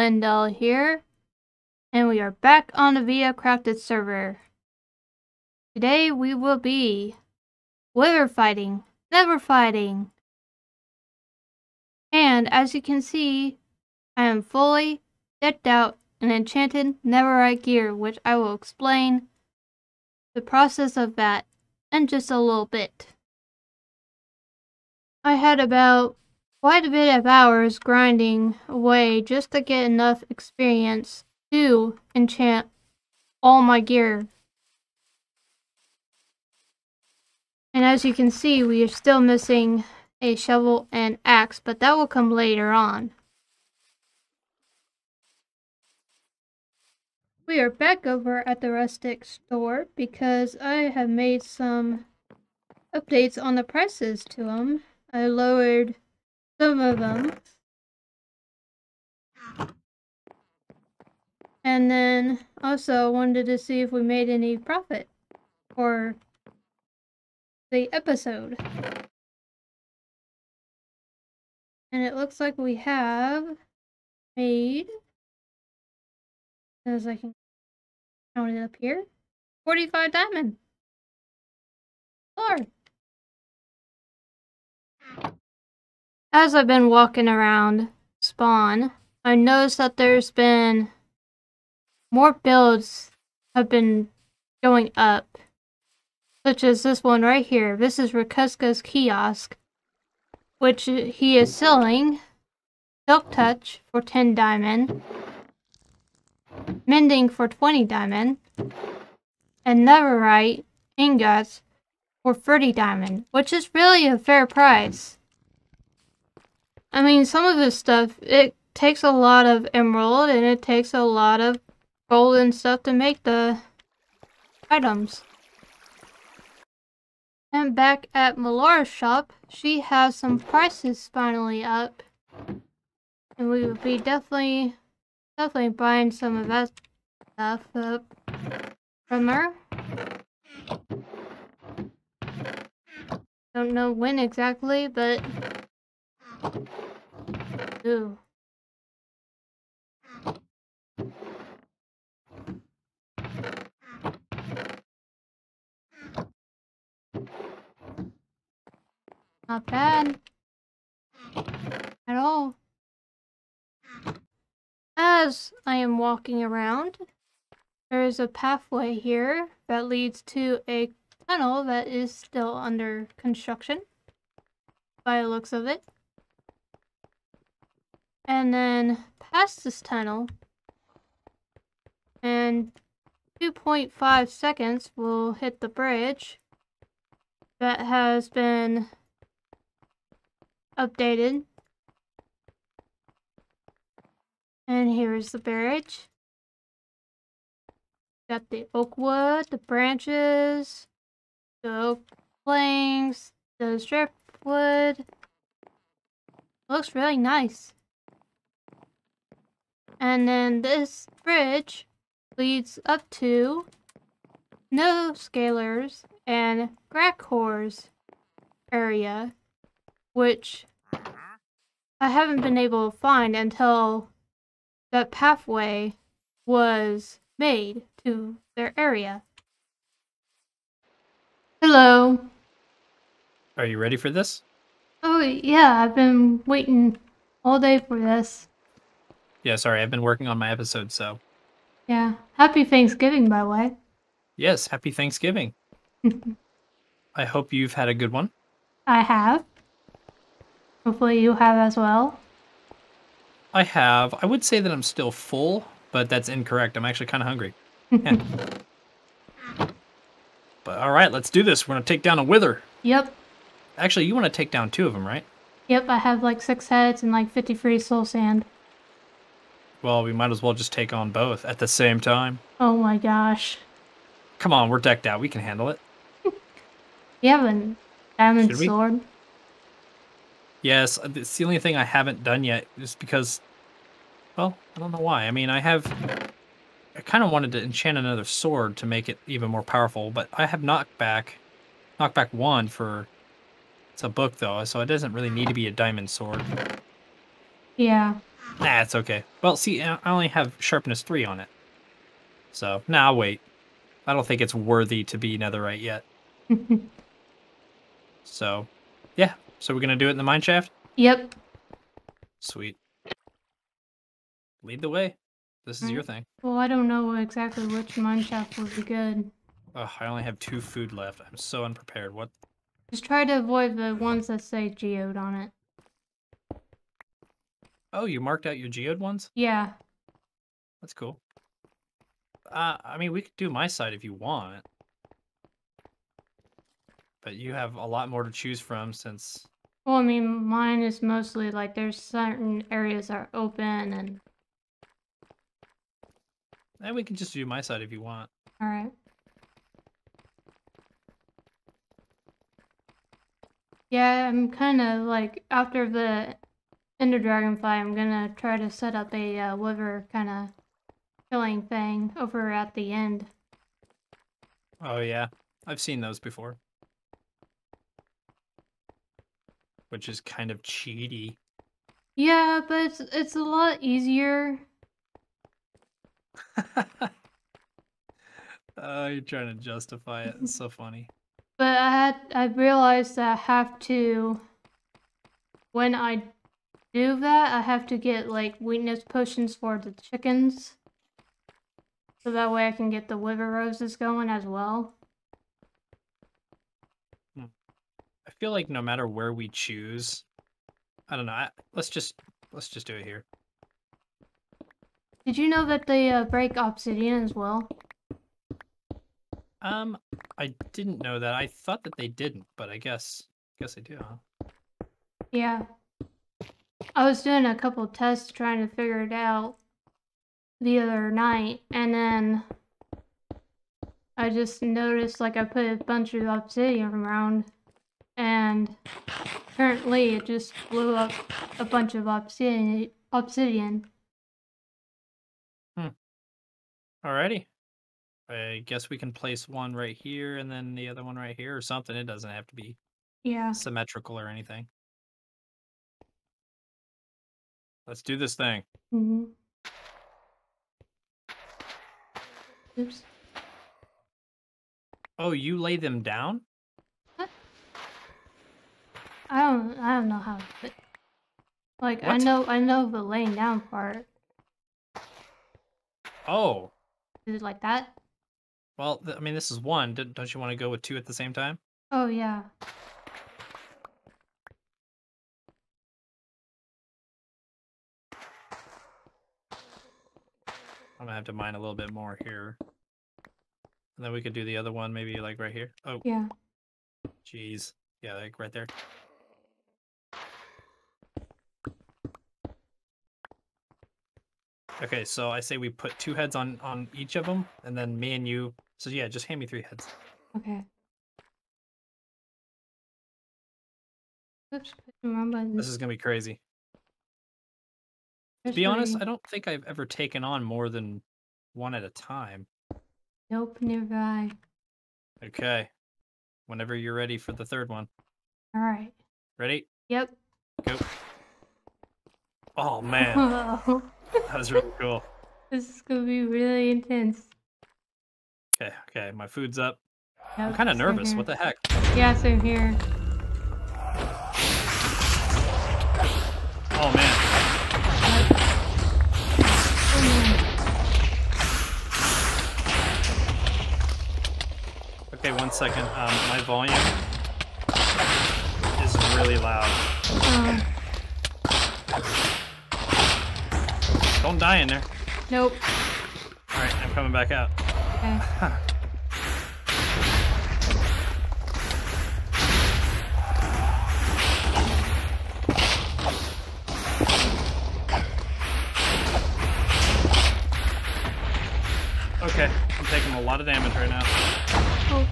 Lindel here, and we are back on the ViaCrafted server. Today we will be wither fighting, never fighting. And as you can see, I am fully decked out in enchanted netherite gear, which I will explain the process of that in just a little bit. I had about quite a bit of hours grinding away just to get enough experience to enchant all my gear. And as you can see, we are still missing a shovel and axe, but that will come later on. We are back over at the Rustic store because I have made some updates on the prices to them. I lowered some of them. And then also wanted to see if we made any profit for the episode. And it looks like we have made, as I can count it up here, 45 diamond. Four. As I've been walking around spawn, I noticed that there's been more builds have been going up. Such as this one right here. This is Rakuska's kiosk. Which he is selling Silk Touch for 10 diamond. Mending for 20 diamond. And Netherite ingots for 30 diamond. Which is really a fair price. I mean, some of this stuff, it takes a lot of emerald and it takes a lot of gold and stuff to make the items. And back at Melora's shop, she has some prices finally up. And we will be definitely, definitely buying some of that stuff up from her. Don't know when exactly, but Ooh. Not bad. At all. As I am walking around, there is a pathway here that leads to a tunnel that is still under construction by the looks of it. And then past this tunnel, and 2.5 seconds we'll hit the bridge that has been updated. And here's the bridge. Got the oak wood, the branches, the oak planks, the strip wood. Looks really nice. And then this bridge leads up to no scalers and Grakkor's area, which I haven't been able to find until that pathway was made to their area. Hello. Are you ready for this? Oh, yeah, I've been waiting all day for this. Yeah, sorry, I've been working on my episode, so. Yeah. Happy Thanksgiving, by the way. Yes, happy Thanksgiving. I hope you've had a good one. I have. Hopefully you have as well. I have. I would say that I'm still full, but that's incorrect. I'm actually kind of hungry. Yeah. but all right, let's do this. We're going to take down a wither. Yep. Actually, you want to take down two of them, right? Yep, I have like six heads and like 50 free soul sand. Well, we might as well just take on both at the same time. Oh my gosh. Come on, we're decked out. We can handle it. you have a diamond sword? Yes, uh, it's the only thing I haven't done yet is because, well, I don't know why. I mean, I have, I kind of wanted to enchant another sword to make it even more powerful, but I have knockback, knockback one for, it's a book though, so it doesn't really need to be a diamond sword. Yeah. Nah, it's okay. Well, see, I only have sharpness 3 on it. So, nah, I'll wait. I don't think it's worthy to be netherite yet. So, yeah. So we're going to do it in the mine shaft? yep. Sweet. Lead the way. This is your thing. Well, I don't know exactly which mine shaft would be good. Oh, I only have two food left. I'm so unprepared. What? Just try to avoid the ones that say geode on it. Oh, you marked out your geode ones? Yeah. That's cool. Uh, I mean, we could do my side if you want. But you have a lot more to choose from since... Well, I mean, mine is mostly like there's certain areas that are open and And we can just do my side if you want. all right. Yeah, I'm kind of like after the Ender Dragon fight, I'm gonna try to set up a uh, wither kind of killing thing over at the end. Oh, yeah. I've seen those before. Which is kind of cheaty. Yeah, but it's it's a lot easier. oh, you're trying to justify it. It's so funny. But I had I realized that I have to when I do that, I have to get like weakness potions for the chickens. So that way I can get the wither roses going as well. I feel like no matter where we choose, I don't know. I, let's just let's just do it here. Did you know that they uh, break obsidian as well? Um, I didn't know that. I thought that they didn't, but I guess guess they do. Huh? Yeah. I was doing a couple tests trying to figure it out the other night, and then I just noticed like I put a bunch of obsidian around, and apparently it just blew up a bunch of obsidian. Obsidian. Hmm. Alrighty. I guess we can place one right here and then the other one right here or something. It doesn't have to be Yeah. symmetrical or anything. Let's do this thing. hmm Oops. Oh, you lay them down? I don't. I don't know how. To, put- like I know. I know the laying down part. Oh, Is it like that? well, I mean, this is one. Don't you want to go with two at the same time? Oh yeah. I'm gonna have to mine a little bit more here. And then we could do the other one maybe like right here. Oh, Yeah. jeez. Yeah, like right there. Okay, so I say we put two heads on on each of them, and then me and you. So yeah, just hand me three heads. Okay. Oops. This is gonna be crazy. To be honest. I don't think I've ever taken on more than one at a time. Nope. Nearby. Okay, whenever you're ready for the third one. All right. Ready? Yep. Go. Oh man, Whoa. that was really cool. this is gonna be really intense. Okay, okay, my food's up. Yep, I'm kind of nervous. here. What the heck? Yeah, same here. Oh man. Oh, man. Okay, one second. Um, my volume is really loud. Um, Don't die in there. nope. All right, I'm coming back out. Okay. Okay, I'm taking a lot of damage right now. Oh,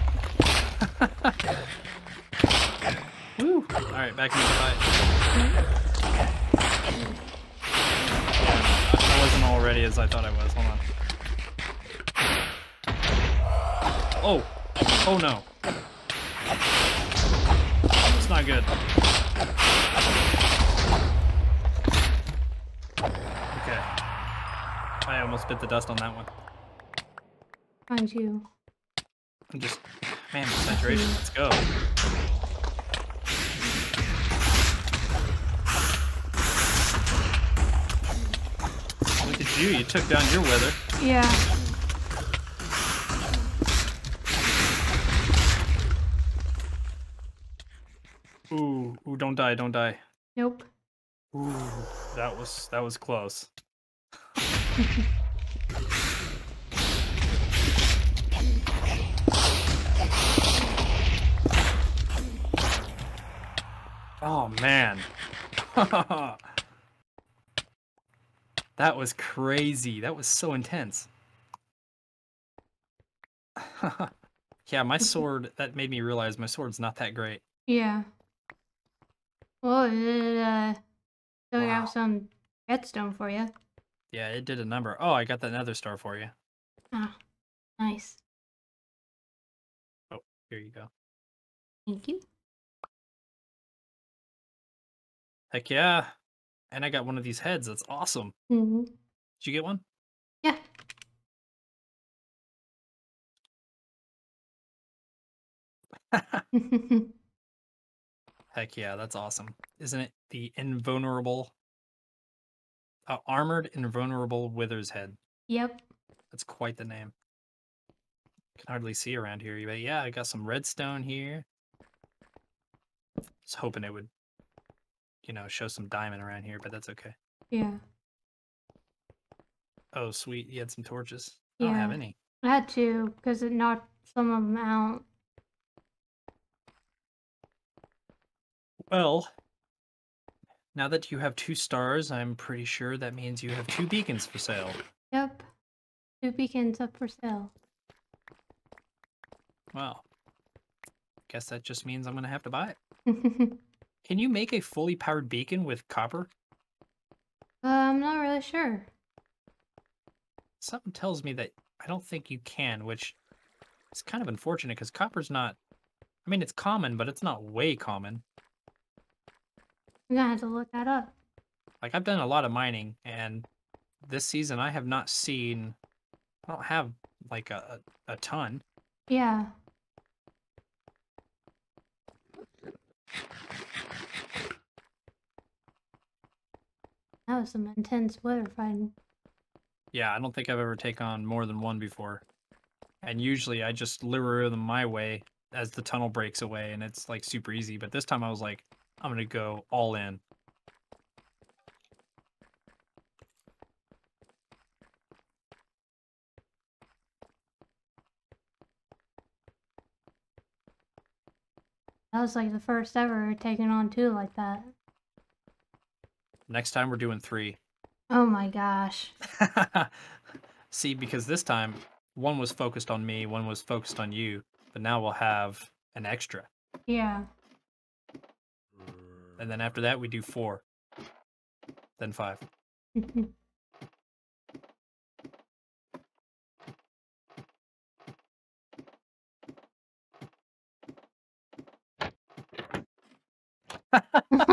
Woo! All right, back into the fight. I I wasn't all ready as I thought I was. Hold on. Oh! Oh no! It's not good. Okay. I almost bit the dust on that one. Find you. I'm just, man, saturation, Let's go. You. You took down your wither. Yeah. Ooh, ooh, don't die, don't die. Nope. Ooh, that was that was close. Oh man. that was crazy. That was so intense. yeah, my sword that made me realize my sword's not that great. Yeah. Well, it uh, Wow. have some redstone for you. Yeah, it did a number. Oh, I got that nether star for you. Ah, nice. Oh, here you go. Thank you. Heck yeah. And I got one of these heads. That's awesome. hmm Did you get one? Yeah. Heck yeah, that's awesome. Isn't it the invulnerable, uh, armored invulnerable wither's head? yep. That's quite the name. Can hardly see around here, but yeah, I got some redstone here. Was hoping it would, you know, show some diamond around here, but that's okay. Yeah. Oh, sweet, you had some torches. I don't have any. I had two because it knocked some of them out. Well, now that you have two stars, I'm pretty sure that means you have two beacons for sale. Yep. Two beacons up for sale. Well, guess that just means I'm gonna have to buy it. uh, Can you make a fully powered beacon with copper? I'm not really sure. Something tells me that I don't think you can, which is kind of unfortunate because copper's not. I mean, it's common, but it's not way common. I'm gonna have to look that up. Like I've done a lot of mining, and this season I have not seen. I don't have like a a, a ton. Yeah. That was some intense wither fighting. Yeah, I don't think I've ever taken on more than one before. And usually I just lure them my way as the tunnel breaks away and it's like super easy. But this time I was like, I'm gonna go all in. That was like the first ever taking on two like that. Next time we're doing three. Oh my gosh. See, because this time one was focused on me, one was focused on you, but now we'll have an extra. Yeah. And then after that we do four. Then five.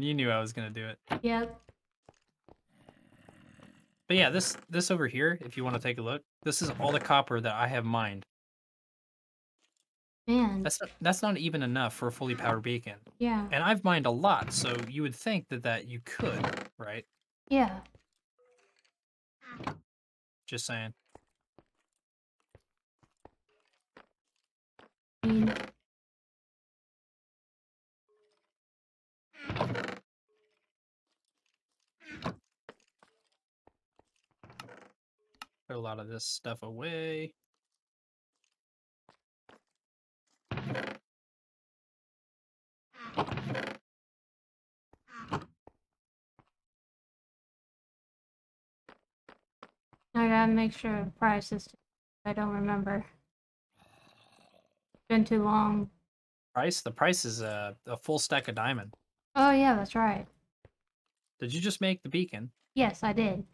Man, you knew I was gonna do it. yep. But yeah, this this over here, if you want to take a look, this is all the copper that I have mined. Man. That's not, that's not even enough for a fully powered beacon. Yeah. And I've mined a lot, so you would think that that you could, right? Yeah. Just saying. I mean, Put a lot of this stuff away. I gotta make sure the price is. I don't remember. It's Been too long. Price? The price is a, a full stack of diamond. Oh yeah, that's right. Did you just make the beacon? Yes, I did.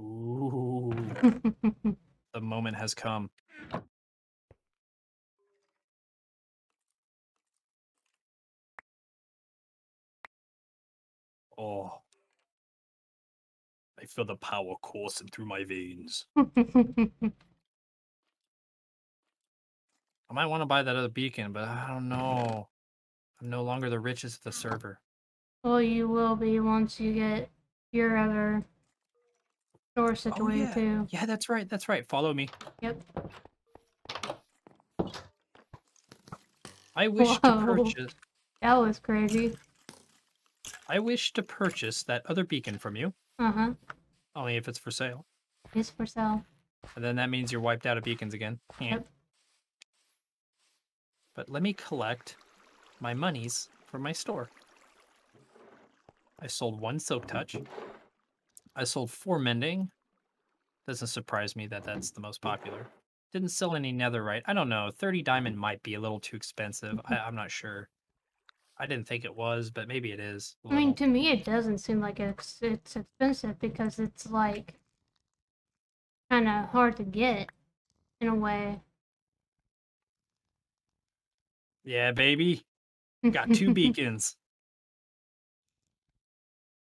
Ooh, the moment has come. Oh. I feel the power coursing through my veins. I might want to buy that other beacon, but I don't know. I'm no longer the richest of the server. well, you will be once you get your other store situated yeah. too. Yeah, that's right. That's right. Follow me. Yep. I wish to purchase That was crazy. I wish to purchase that other beacon from you, Uh huh. only if it's for sale. It's for sale. And then that means you're wiped out of beacons again. Yep. But let me collect my monies from my store. I sold one silk touch. I sold four mending. Doesn't surprise me that that's the most popular. Didn't sell any netherite. I don't know. 30 diamond mm-hmm. might be a little too expensive. I, I'm not sure. I didn't think it was, but maybe it is. I mean, to me, it doesn't seem like it's it's expensive because it's like kind of hard to get in a way. yeah, baby. Got two beacons.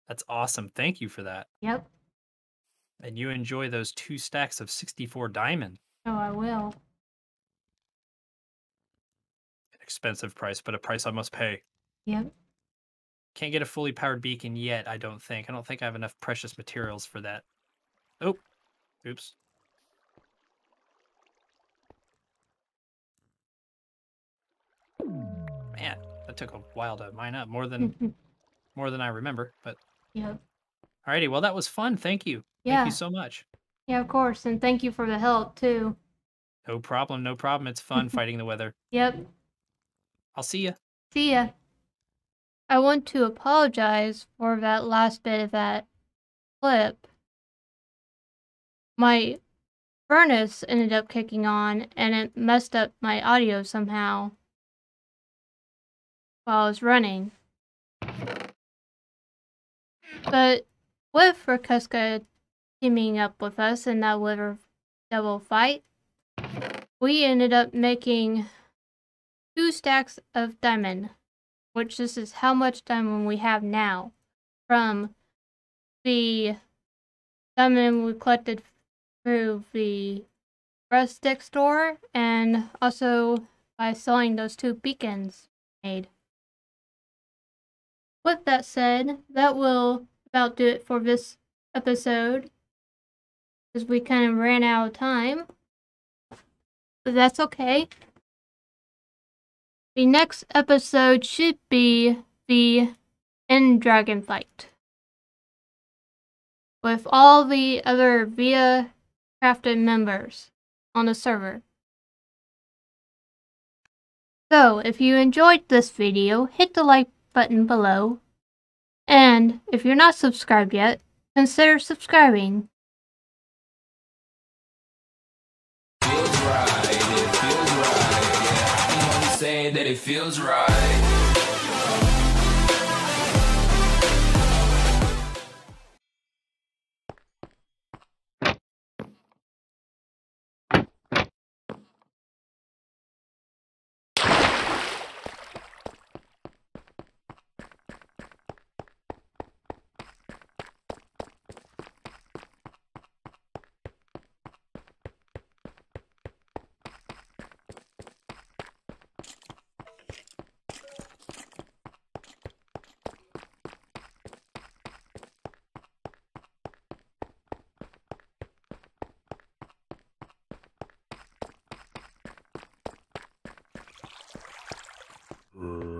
That's awesome. Thank you for that. Yep. And you enjoy those two stacks of 64 diamond. Oh, I will. An expensive price, but a price I must pay. Yep. Can't get a fully powered beacon yet, I don't think. I don't think I have enough precious materials for that. Oh, oops. Man, that took a while to mine up. More than more than I remember. But yep. alrighty, well that was fun. Thank you. Yeah. Thank you so much. Yeah, of course. And thank you for the help too. No problem, no problem. It's fun fighting the wither. Yep. I'll see you. See ya. I want to apologize for that last bit of that clip. My furnace ended up kicking on and it messed up my audio somehow while I was running. But with Rakuska teaming up with us in that wither double fight, we ended up making two stacks of diamond, which this is how much diamond we have now from the diamond we collected through the rustic store and also by selling those two beacons made. With that said, that will about do it for this episode because we kind of ran out of time. But that's okay. The next episode should be the end dragon fight. With all the other Via Crafted members on the server. So, if you enjoyed this video, hit the like button below. And if you're not subscribed yet, consider subscribing. feels right. It feels right. Yeah, I'm saying that it feels right. Mm.